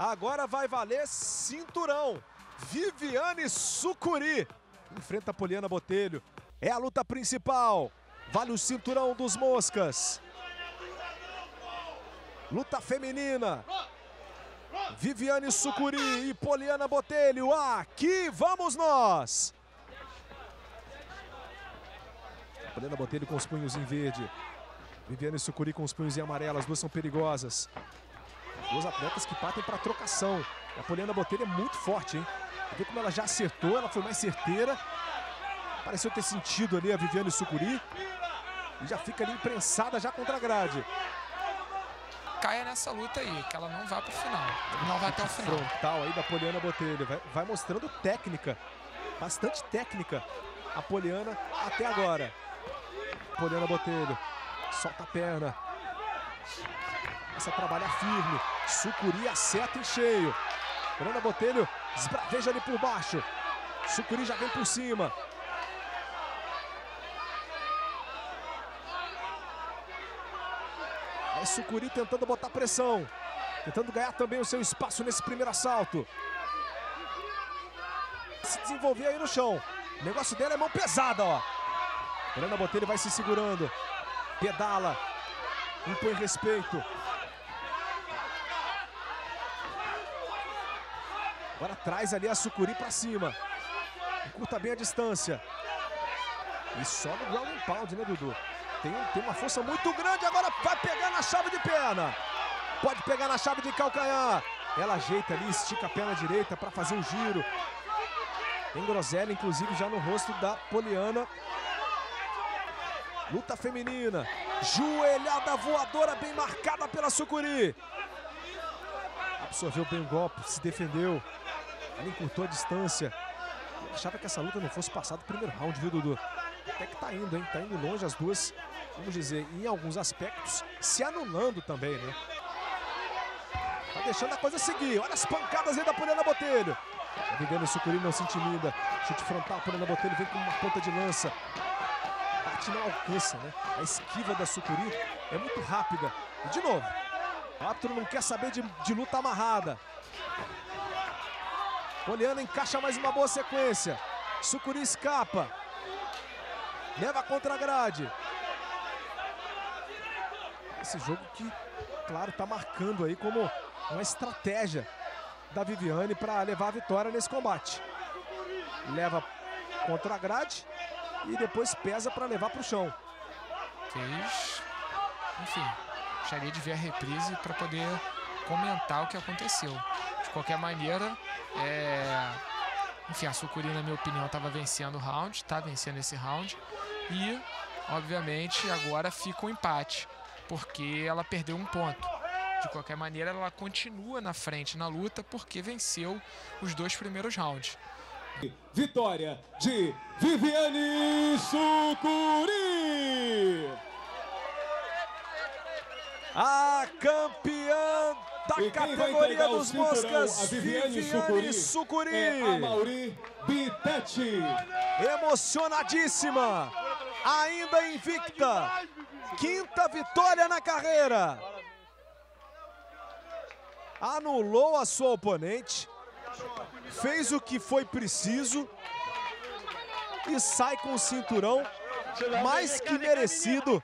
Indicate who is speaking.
Speaker 1: Agora vai valer cinturão. Viviane Sucuri enfrenta Poliana Botelho. É a luta principal. Vale o cinturão dos moscas. Luta feminina. Viviane Sucuri e Poliana Botelho. Aqui vamos nós. Poliana Botelho com os punhos em verde. Viviane Sucuri com os punhos em amarelo. As duas são perigosas. Duas atletas que partem para trocação. A Poliana Botelho é muito forte, hein? Vê como ela já acertou, ela foi mais certeira. Pareceu ter sentido ali a Viviane Sucuri. E já fica ali imprensada já contra a grade.
Speaker 2: Caia nessa luta aí, que ela não vai pro final. Não vai até o final.
Speaker 1: Frontal aí da Poliana Botelho. Vai, vai mostrando técnica. Bastante técnica. A Poliana até agora. Poliana Botelho. Solta a perna. Começa a trabalhar firme. Sucuri acerta em cheio. Poliana Botelho esbraveja ali por baixo. Sucuri já vem por cima. É Sucuri tentando botar pressão. Tentando ganhar também o seu espaço nesse primeiro assalto. Se desenvolver aí no chão. O negócio dela é mão pesada, ó. Fernanda Botelho vai se segurando. Pedala. Impõe respeito. Agora traz ali a Sucuri para cima. Encurta bem a distância. E só no ground and pound, né, Dudu? Tem, tem uma força muito grande, agora vai pegar na chave de perna. Pode pegar na chave de calcanhar. Ela ajeita ali, estica a perna direita para fazer um giro. Tem groselha, inclusive, já no rosto da Poliana. Luta feminina. Joelhada voadora bem marcada pela Sucuri. Absorveu bem o golpe, se defendeu. Ela encurtou a distância. Achava que essa luta não fosse passar do primeiro round, viu, Dudu? Até que tá indo, hein? Tá indo longe as duas, vamos dizer, em alguns aspectos, se anulando também, né? Tá deixando a coisa seguir. Olha as pancadas aí da Poliana Botelho. Tá vivendo o Sucuri, não se intimida. Chute frontal, Poliana Botelho vem com uma ponta de lança. Bate não alcança, né? A esquiva da Sucuri é muito rápida. E de novo, o árbitro não quer saber de, de luta amarrada. Poliana encaixa mais uma boa sequência. Sucuri escapa. Leva contra a grade. Esse jogo que, claro, está marcando aí como uma estratégia da Viviane para levar a vitória nesse combate. Leva contra a grade e depois pesa para levar para o chão.
Speaker 2: Enfim, gostaria de ver a reprise para poder comentar o que aconteceu. De qualquer maneira, é... enfim, a Sucuri, na minha opinião, estava vencendo o round, está vencendo esse round. E, obviamente, agora fica um empate, porque ela perdeu um ponto. De qualquer maneira, ela continua na frente na luta porque venceu os dois primeiros rounds.
Speaker 3: Vitória de Viviane Sucuri!
Speaker 1: A campeã da categoria dos moscas, Viviane, Viviane Sucuri.
Speaker 3: É a Mauri Bittetti.
Speaker 1: Emocionadíssima, ainda invicta. Quinta vitória na carreira. Anulou a sua oponente, fez o que foi preciso e sai com o cinturão mais que merecido